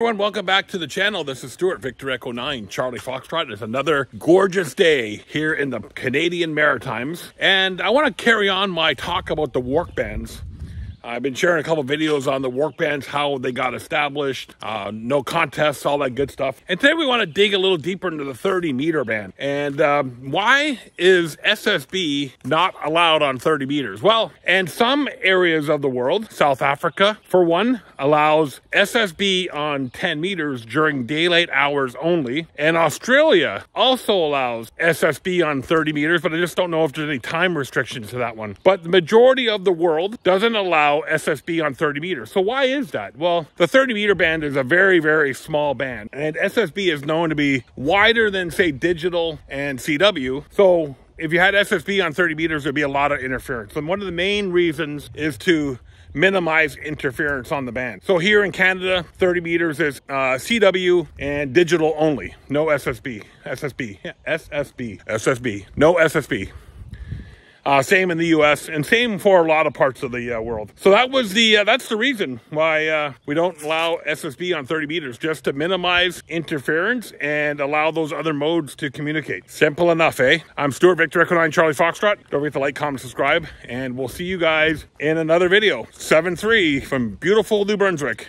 Everyone, welcome back to the channel. This is Stuart, Victor Echo 9, Charlie Foxtrot. It's another gorgeous day here in the Canadian Maritimes. And I want to carry on my talk about the WARC bands. I've been sharing a couple videos on the bands, how they got established, uh, no contests, all that good stuff. And today we want to dig a little deeper into the 30 meter band. And um, why is SSB not allowed on 30 meters? Well, and some areas of the world, South Africa, for one, allows SSB on 10 meters during daylight hours only. And Australia also allows SSB on 30 meters, but I just don't know if there's any time restrictions to that one. But the majority of the world doesn't allow SSB on 30 meters. So why is that? Well, the 30 meter band is a very, very small band and SSB is known to be wider than say digital and CW. So if you had SSB on 30 meters, there'd be a lot of interference. And one of the main reasons is to minimize interference on the band. So here in Canada, 30 meters is uh, CW and digital only, no SSB, SSB, SSB, SSB, no SSB. Uh, same in the U.S. and same for a lot of parts of the uh, world. So that was the uh, that's the reason why uh, we don't allow SSB on 30 meters, just to minimize interference and allow those other modes to communicate. Simple enough, eh? I'm Stuart Victor Echo 9 Charlie Foxtrot. Don't forget to like, comment, subscribe, and we'll see you guys in another video. 7-3 from beautiful New Brunswick.